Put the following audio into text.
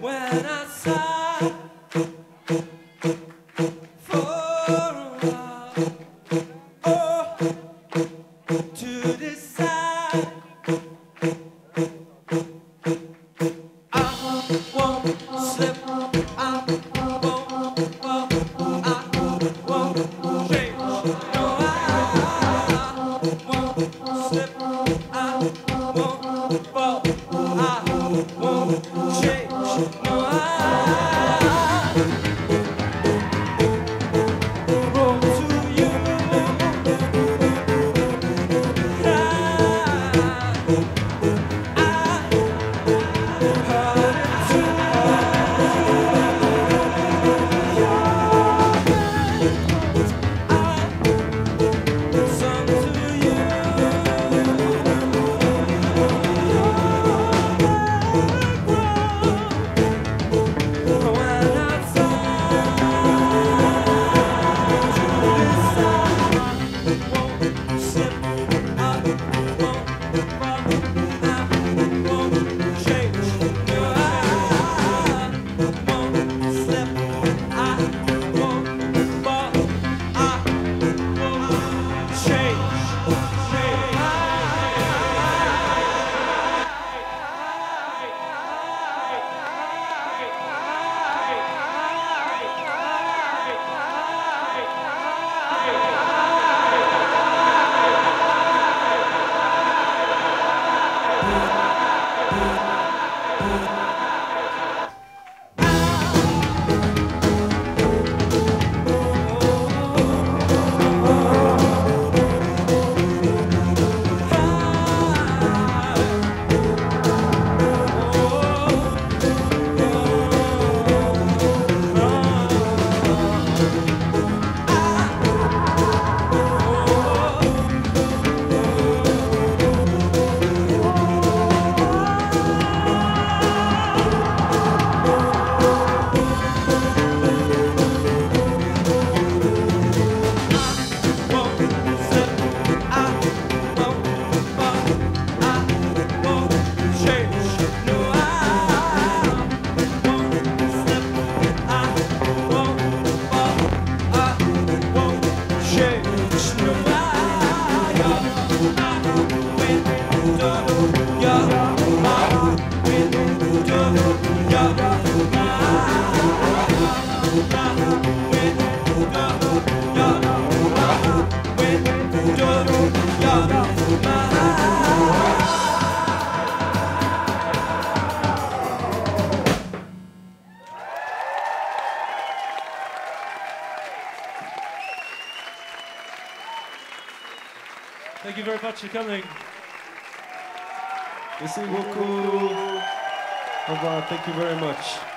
when I sigh for I won't change. No, Thank you very much for coming. Merci beaucoup. Au revoir. Thank you very much.